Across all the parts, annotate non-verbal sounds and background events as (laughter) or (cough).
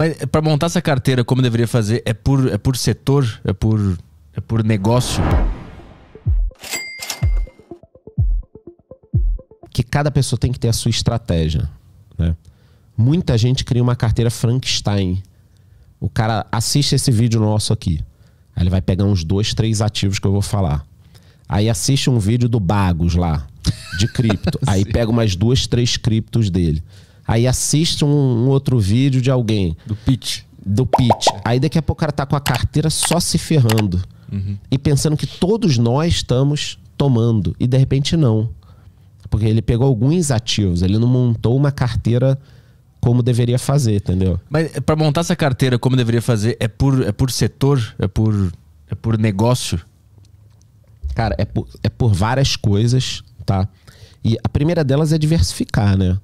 Mas para montar essa carteira, como deveria fazer, é por, é por setor? É por, é por negócio? Que cada pessoa tem que ter a sua estratégia. Né? Muita gente cria uma carteira Frankenstein. O cara assiste esse vídeo nosso aqui. Aí ele vai pegar uns dois, três ativos que eu vou falar. Aí assiste um vídeo do Bagos lá, de cripto. (laughs) Aí pega umas duas, três criptos dele. Aí assiste um, um outro vídeo de alguém. Do pitch. Do pitch. Aí daqui a pouco o cara tá com a carteira só se ferrando. Uhum. E pensando que todos nós estamos tomando. E de repente não. Porque ele pegou alguns ativos, ele não montou uma carteira como deveria fazer, entendeu? Mas para montar essa carteira como deveria fazer, é por, é por setor? É por, é por negócio? Cara, é por, é por várias coisas, tá? E a primeira delas é diversificar, né?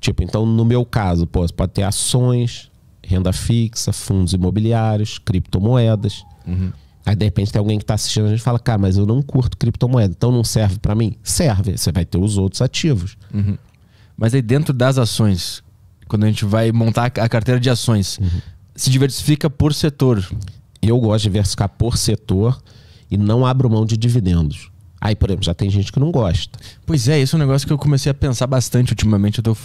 Tipo, então no meu caso, pô, você pode ter ações, renda fixa, fundos imobiliários, criptomoedas. Uhum. Aí de repente tem alguém que está assistindo a gente fala, cara, mas eu não curto criptomoeda, então não serve para mim? Serve, você vai ter os outros ativos. Uhum. Mas aí dentro das ações, quando a gente vai montar a carteira de ações, uhum. se diversifica por setor. Eu gosto de diversificar por setor e não abro mão de dividendos. Aí, por exemplo, já tem gente que não gosta. Pois é, esse é um negócio que eu comecei a pensar bastante ultimamente. Eu tô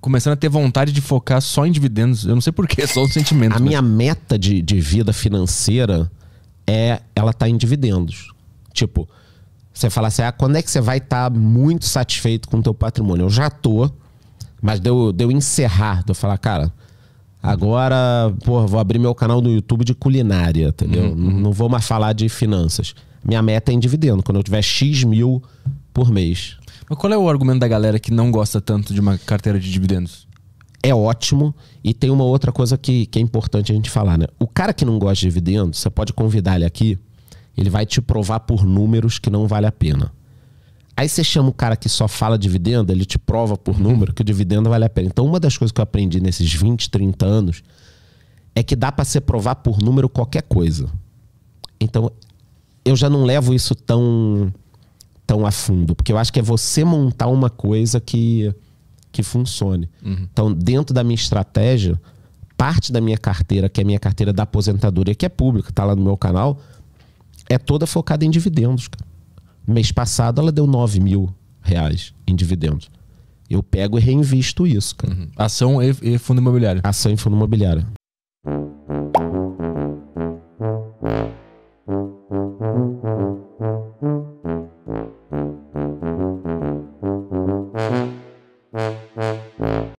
começando a ter vontade de focar só em dividendos. Eu não sei porquê, só um sentimento. A mas... minha meta de, de vida financeira é ela tá em dividendos. Tipo, você fala assim, ah, quando é que você vai estar tá muito satisfeito com o teu patrimônio? Eu já tô, mas deu, deu encerrar, de eu falar, cara, agora, pô, vou abrir meu canal no YouTube de culinária, entendeu? Uhum. Não, não vou mais falar de finanças. Minha meta é em dividendo, quando eu tiver X mil por mês. Mas qual é o argumento da galera que não gosta tanto de uma carteira de dividendos? É ótimo. E tem uma outra coisa que, que é importante a gente falar, né? O cara que não gosta de dividendos, você pode convidar ele aqui, ele vai te provar por números que não vale a pena. Aí você chama o cara que só fala dividendo, ele te prova por número que o dividendo vale a pena. Então, uma das coisas que eu aprendi nesses 20, 30 anos é que dá para você provar por número qualquer coisa. Então, eu já não levo isso tão tão a fundo, porque eu acho que é você montar uma coisa que que funcione. Uhum. Então, dentro da minha estratégia, parte da minha carteira, que é a minha carteira da aposentadoria, que é pública, tá lá no meu canal, é toda focada em dividendos. Cara. Mês passado ela deu 9 mil reais em dividendos. Eu pego e reinvisto isso, cara. Uhum. Ação e, e fundo imobiliário. Ação e fundo imobiliário.